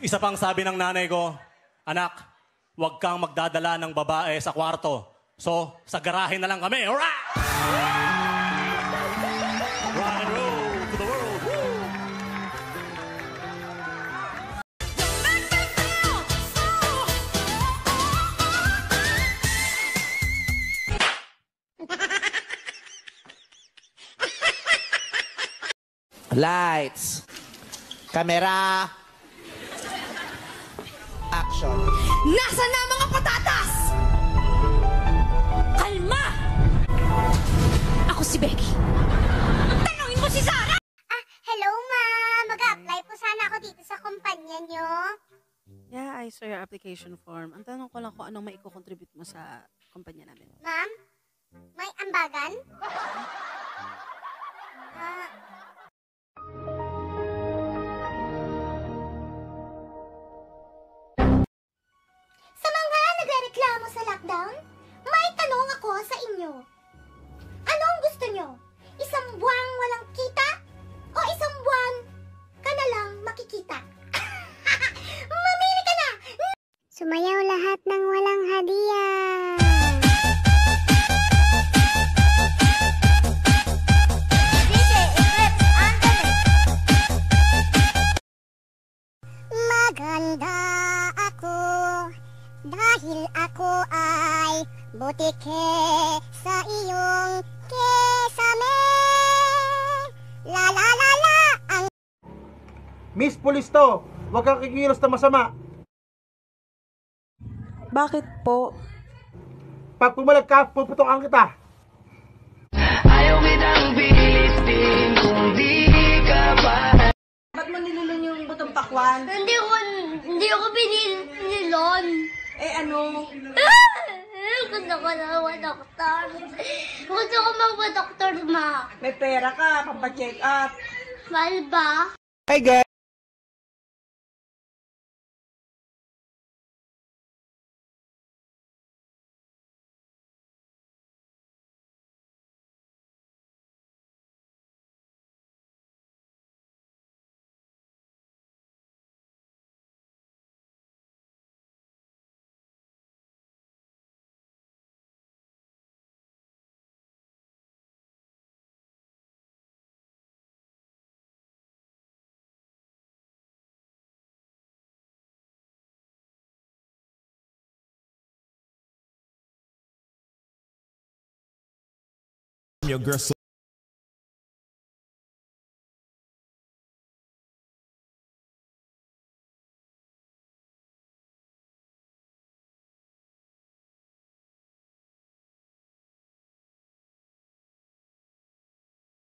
Isa pang sabi ng nanay ko, anak, huwag kang magdadala ng babae sa kwarto. So, sa garahe na lang kami. Alright! Lights. Camera. Action. Nasa na mga patatas? Kalma! Ako si Becky. Tanungin mo si Sarah! Ah, hello ma'am. Mag-a-apply po sana ako dito sa kumpanya nyo. Yeah, I saw your application form. Ang tanong ko lang kung anong maiko-contribute mo sa kumpanya namin. Ma'am, may ambagan? Ano ang gusto nyo? Isang buwang walang kita? O isang buwan ka na lang makikita? Mamili ka na! Sumayaw lahat ng walang hadiah! Maganda ako dahil ako butike sa iyong kesame. La la la la ang Miss Police to, huwag kang kikilos na masama. Bakit po? Pag pumalag ka, puputokan kita. Ba't mo nilulon yung butong pakwan? Hindi ko, hindi ako binilon. Eh ano? Gusto ko na mag-doktor. Gusto ko mag-doktor, ma. May pera ka, pampacheck up. Mahal ba? Hi guys. Your girl